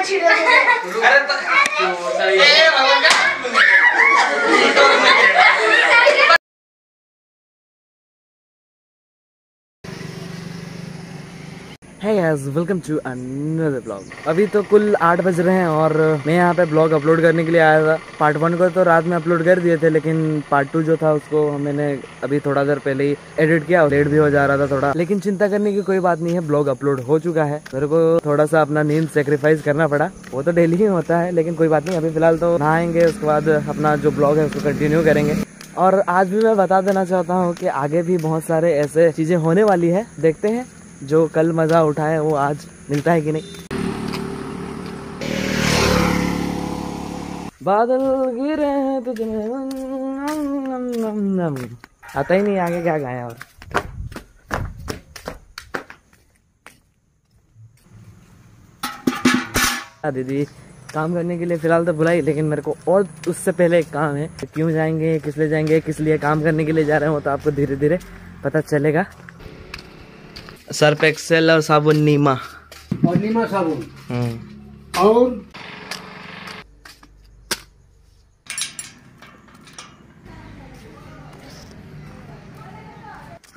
好了，拜拜。hey guys welcome to another blog अभी तो कुल आठ बज रहे हैं और मैं यहाँ पे ब्लॉग अपलोड करने के लिए आया था। पार्ट वन को तो रात में अपलोड कर दिए थे, लेकिन पार्ट टू जो था उसको मैंने अभी थोड़ा देर पहले ही एडिट किया लेट भी हो जा रहा था थोड़ा। लेकिन चिंता करने की कोई बात नहीं है ब्लॉग अपलोड हो चुका है। मेरे को थोड़ा सा अपना नींद सेक्रीफाइस करना पड़ा। वो तो डेली ही होता है, लेकिन कोई बात नहीं, अभी फ़िलहाल तो नहाएँगे, उसके बाद अपना जो ब्लॉग है उसको कंटिन्यू करेंगे। और आज भी मैं बता देना चाहता हूँ कि आगे भी बहुत सारे ऐसे चीज़ें होने वाली है। देखते हैं। जो कल मज़ा उठाए वो आज मिलता है कि नहीं? बादल गिरे हैं आता ही नहीं, आगे क्या गाया और। दीदी, काम करने के लिए फ़िलहाल तो बुलाई, लेकिन मेरे को और उससे पहले एक काम है। क्यों जाएँगे, किस लिए जाएँगे, किस लिए काम करने के लिए जा रहे हो तो आपको धीरे धीरे पता चलेगा। सर्फ एक्सेल और साबुन नीमा। और नीमा साबुन। हम्म। और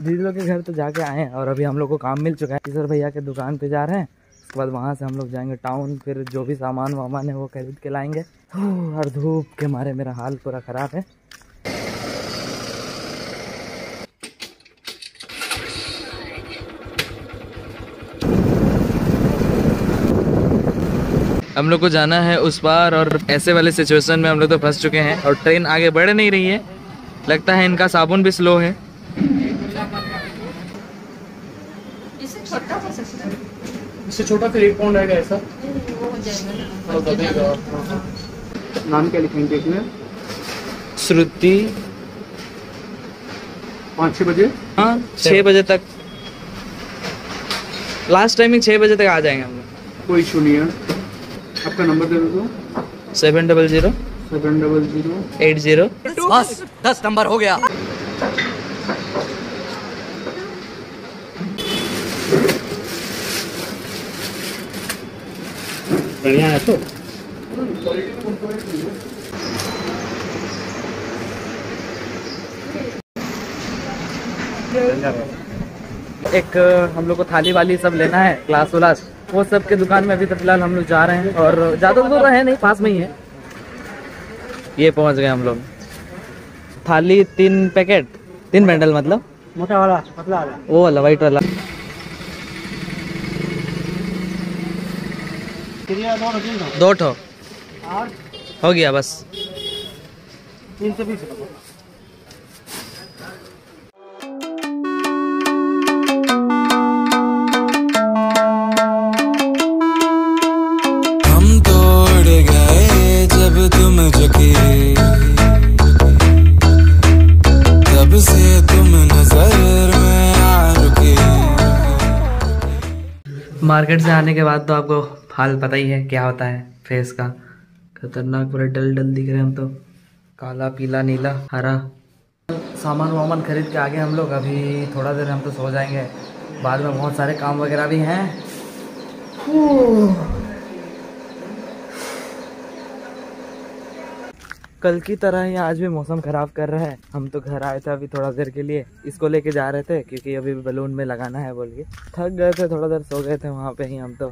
दीदी लोग के घर तो जाके आए हैं और अभी हम लोग को काम मिल चुका है। किशोर भैया के दुकान पे जा रहे हैं। उसके बाद वहाँ से हम लोग जाएँगे टाउन फिर जो भी सामान वामान है वो खरीद के लाएँगे। और धूप के मारे मेरा हाल पूरा खराब है। हम लोग को जाना है उस पार और ऐसे वाले सिचुएशन में हम लोग तो फंस चुके हैं और ट्रेन आगे बढ़ नहीं रही है। लगता है इनका साबुन भी स्लो है। इससे छोटा फिर एक पाउंड आएगा ऐसा। बतेगा नाम क्या लिखेंगे इसमें श्रुति। पाँच छः बजे? हाँ छः बजे तक। लास्ट टाइमिंग छः बजे तक आ जाएँगे हम लोग। कोई इशू नहीं है। आपका नंबर दे दो। Seven double zero. Seven double zero. Eight zero. बस दस नंबर हो गया। बढ़िया है तो। एक हम लोग को थाली वाली सब लेना है क्लास व्लास वो सब के दुकान में अभी तो फ़िलहाल हम लोग जा रहे हैं और ज़्यादा दूर तो है नहीं पास में ही है। ये पहुँच गए हम लोग। थाली तीन पैकेट तीन बैंडल मतलब? मोटा वाला पतला वाला। वो वाला वाइट वाला। दो ठो। हो गया बस। तीन से बीस तब से तुम नज़र में आ रुके मार्केट से आने के बाद तो आपको हाल पता ही है क्या होता है फेस का। खतरनाक पूरे डल डल दिख रहे हैं हम तो। काला पीला नीला हरा। सामान वामान खरीद के आगे हम लोग। अभी थोड़ा देर हम तो सो जाएँगे। बाद में बहुत सारे काम वगैरह भी हैं। कल की तरह ही आज भी मौसम खराब कर रहा है। हम तो घर आए थे अभी थोड़ा देर के लिए। इसको लेके जा रहे थे, क्योंकि अभी बलून में लगाना है बोल के। थक गए थे, थोड़ा देर सो गए थे वहाँ पे ही हम तो।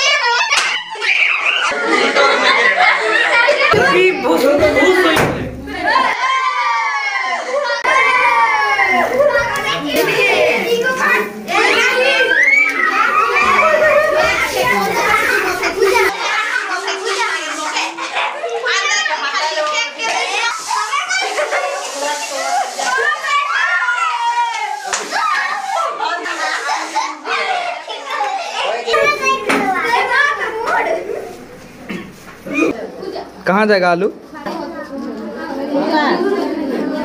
दिवाली तालियाँ तो मारो तालियाँ कहाँ जाएगा आलू?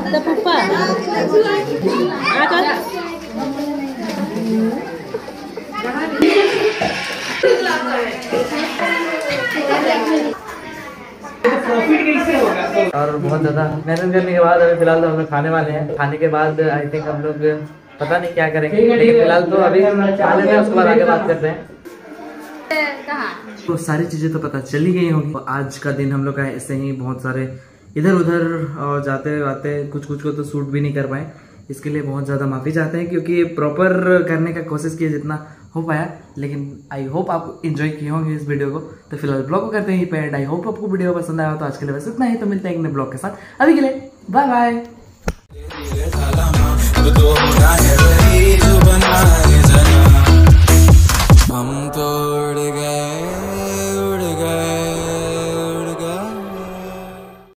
तो पप्पा आकर और बहुत ज़्यादा मेहनत करने के बाद अभी फ़िलहाल तो हम लोग खाने वाले हैं। खाने के बाद आई थिंक हम लोग पता नहीं क्या करेंगे। लेकिन फ़िलहाल तो अभी खा लेते हैं उसके बाद आगे बात करते हैं। तो सारी चीज़ें तो पता चली गई होंगी। तो आज का दिन हम लोग का ऐसे ही बहुत सारे इधर उधर जाते आते कुछ कुछ को तो सूट भी नहीं कर पाए। इसके लिए बहुत ज़्यादा माफ़ी चाहते हैं क्योंकि प्रॉपर करने का कोशिश किया जितना हो पाया। लेकिन आई होप आप इन्जॉय किए होंगे इस वीडियो को। तो फ़िलहाल ब्लॉग को करते हैं यहीं आई होप आपको वीडियो पसंद आया तो आज के लिए बस इतना ही। तो मिलते हैं नए ब्लॉग के साथ। अभी के लिए बाय बाय अब तो